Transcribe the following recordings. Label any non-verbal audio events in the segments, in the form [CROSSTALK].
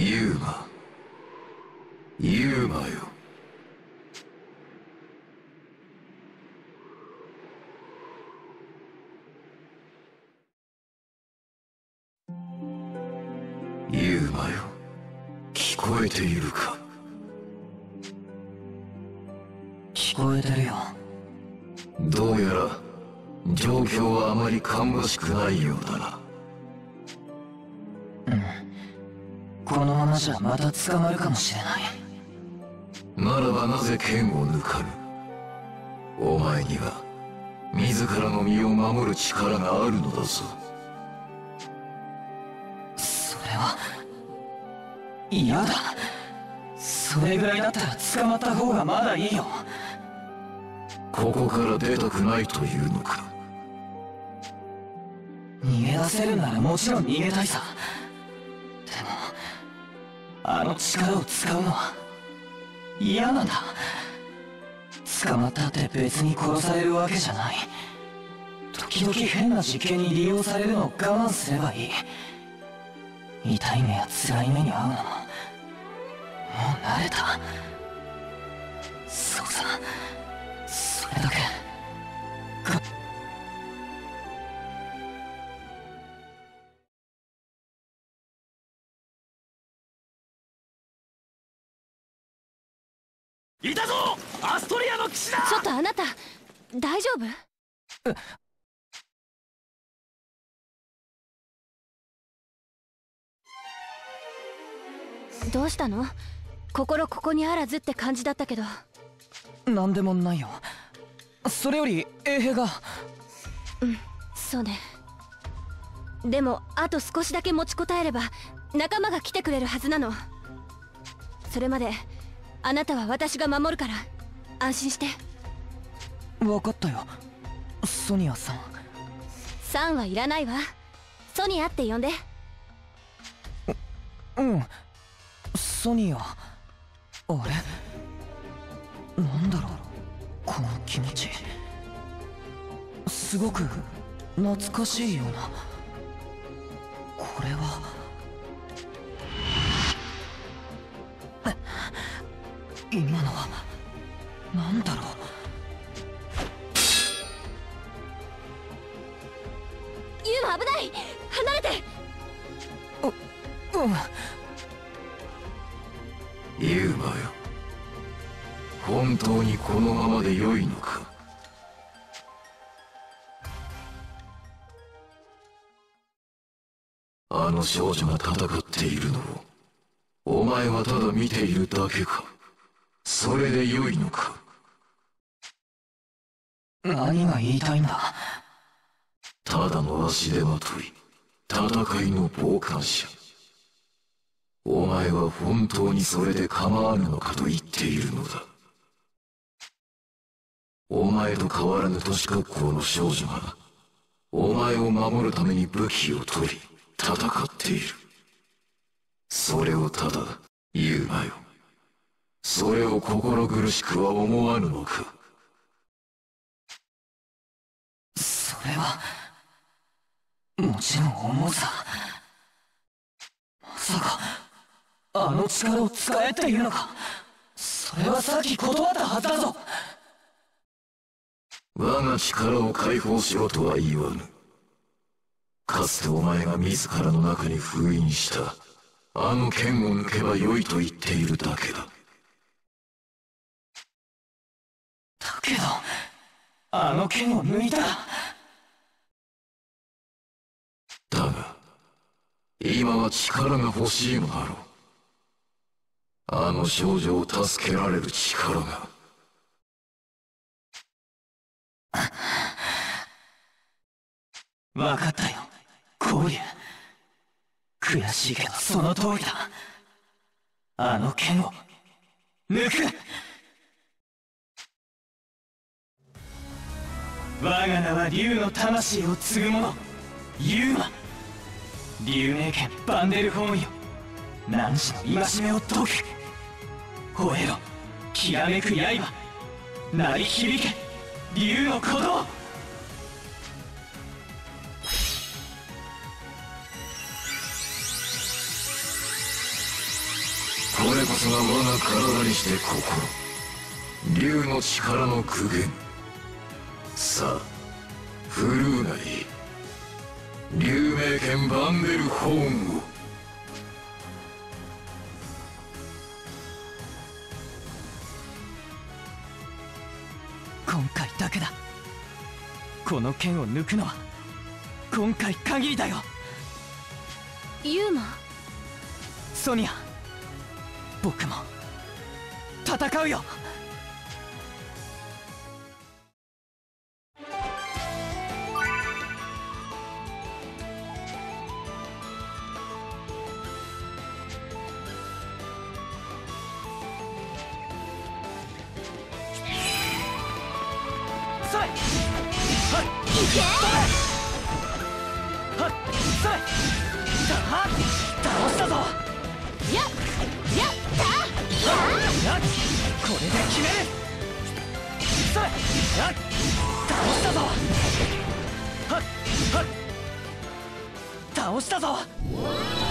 ユーマ。ユーマよ。ユーマよ。聞こえているか？聞こえてるよ。どうやら状況はあまり芳しくないようだなこのままじゃまた捕まるかもしれない。ならばなぜ剣を抜かぬ？お前には自らの身を守る力があるのだぞ。それは嫌だ。それぐらいだったら捕まった方がまだいいよ。ここから出たくないというのか？逃げ出せるならもちろん逃げたいさあの力を使うのは嫌なんだ。捕まったって別に殺されるわけじゃない。時々変な実験に利用されるのを我慢すればいい。痛い目や辛い目に遭うのももう慣れた。そうさそれだけ。ストリアの騎士だ！ちょっとあなた大丈夫？どうしたの？心ここにあらずって感じだったけど。なんでもないよ。それより衛兵がそうね。でもあと少しだけ持ちこたえれば仲間が来てくれるはずなの。それまであなたは私が守るから安心して。分かったよ。ソニアさん。さんはいらないわ。ソニアって呼んで。うん。ソニア。あれ？なんだろう。この気持ち。すごく懐かしいような。これは。え？今のは？なんだろう。ユーマ危ない。離れて。うん。ユーマよ。本当にこのままで良いのか？あの少女が戦っているのをお前はただ見ているだけか。それで良いのか？何が言いたいんだ？ただの足手まとい戦いの傍観者。お前は本当にそれで構わぬのかと言っているのだ。お前と変わらぬ年格好の少女がお前を守るために武器を取り戦っている。それをただ言うなよ。それを心苦しくは思わぬのか？れはもちろん思うさまさかあの力を使えっていうのか。それはさっき断ったはずだぞ。我が力を解放しろとは言わぬ。かつてお前が自らの中に封印したあの剣を抜けば良いと言っているだけだ。だけどあの剣を抜いたらだが今は力が欲しいのだろう。あの少女を助けられる力が。分かったよ。こういう悔しいけどその通りだ。あの剣を。抜く。我が名は竜の魂を継ぐ者。ユーマ竜名剣バンデルホーンよ。何時の戒めを解く。吠えろ。きらめく刃。鳴り響け。竜の鼓動。これこそが我が体にして心。竜の力の苦言。さあ振るうがいい竜名剣バンデルホーンを今回だけだ。この剣を抜くのは今回限りだよ。ユーマ？ソニア僕も戦うよ倒したぞ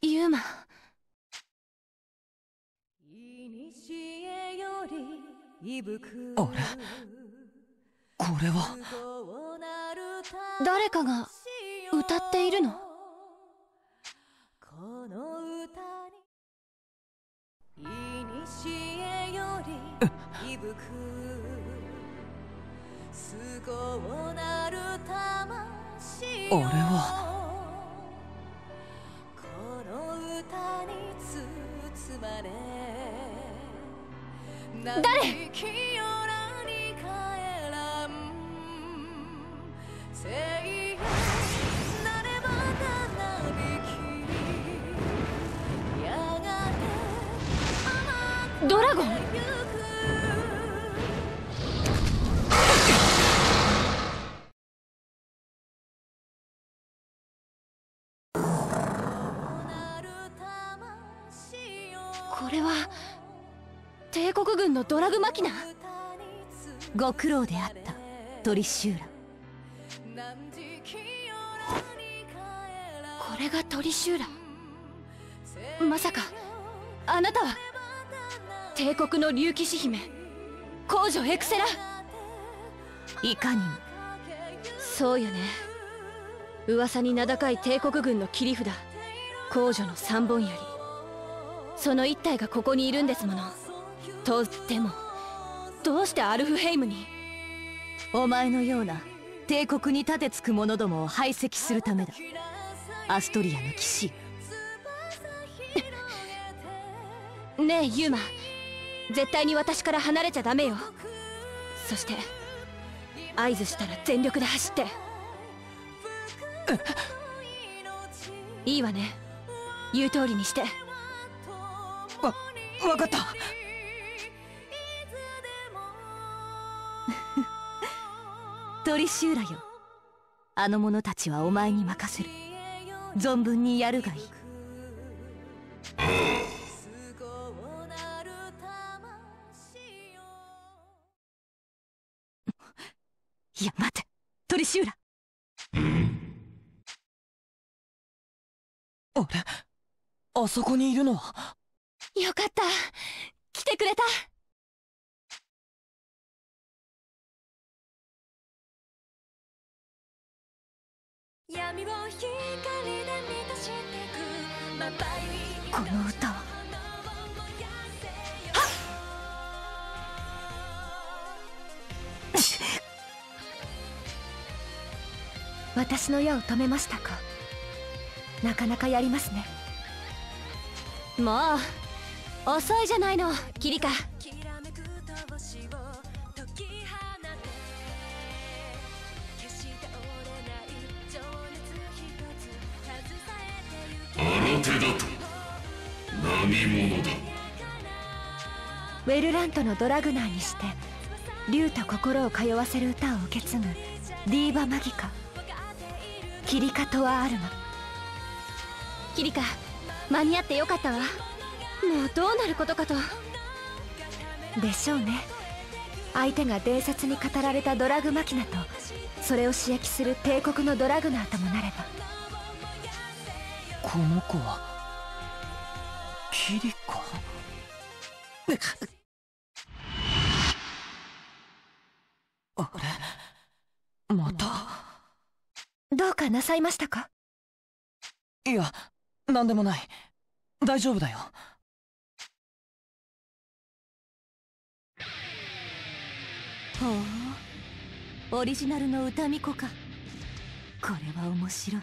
ユーマあれ？これは？誰かが歌っているの？あれは？誰？ドラゴン？のドラグマキナ。ご苦労であった。トリシューラこれがトリシューラまさかあなたは？帝国の竜騎士姫。皇女エクセラ？いかにも。そうよね。噂に名高い帝国軍の切り札。皇女の三本槍。その一体がここにいるんですもの。とっても。どうしてアルフヘイムに？お前のような帝国に盾つく者どもを排斥するためだ。アストリアの騎士。[LAUGHS] ねえユーマ。絶対に私から離れちゃダメよ。そして合図したら全力で走って。[LAUGHS] いいわね。言う通りにして。わわかったトリシューラよ。あの者たちはお前に任せる。存分にやるがいい。[LAUGHS] いや待て。トリシューラあれ？あそこにいるのは？よかった。来てくれた闇を光で満たしてくこの歌は私の矢を止めましたか？なかなかやりますね。もう遅いじゃないのキリカ。手だと。何者だ。ウェルラントのドラグナーにして竜と心を通わせる歌を受け継ぐディーバマギカ。キリカとはアルマキリカ間に合ってよかったわ。もうどうなることかと。でしょうね。相手が伝説に語られたドラグマキナとそれを刺激する帝国のドラグナーともなればこの子はキリコ [LAUGHS] あれ？また？どうかなさいましたか？いや何でもない。大丈夫だよ。ほうオリジナルの歌巫女か。これは面白い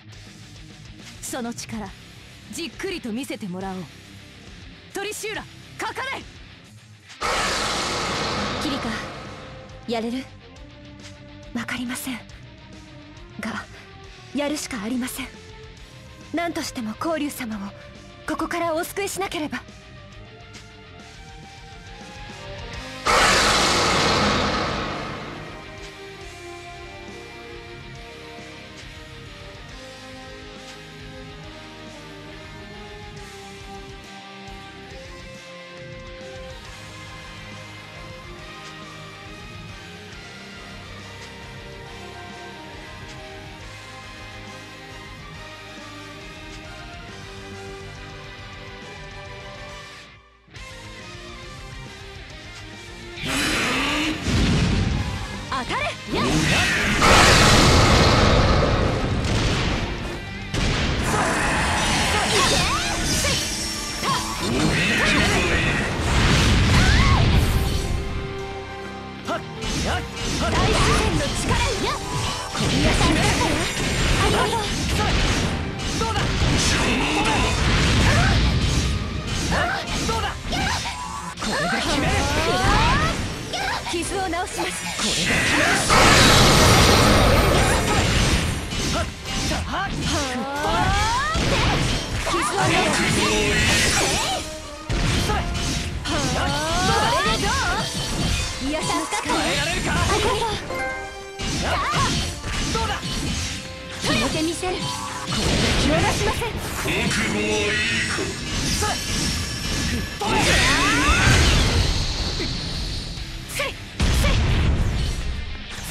その力じっくりと見せてもらおう。トリシューラかかれ！キリカやれる？わかりません。がやるしかありません。何としても光龍様をここからお救いしなければ。大自然の力や小宮さんだからありがとうどうだどうだこれで決める傷を治しますてみせる。これで逃しません。せいせい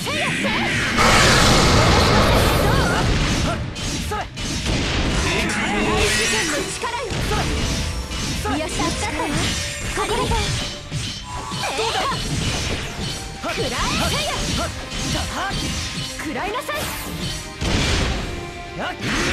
せいや。せ大自然の力よいや。助かったわここだとどうだ食らえせいや。食らいなさいやっそれ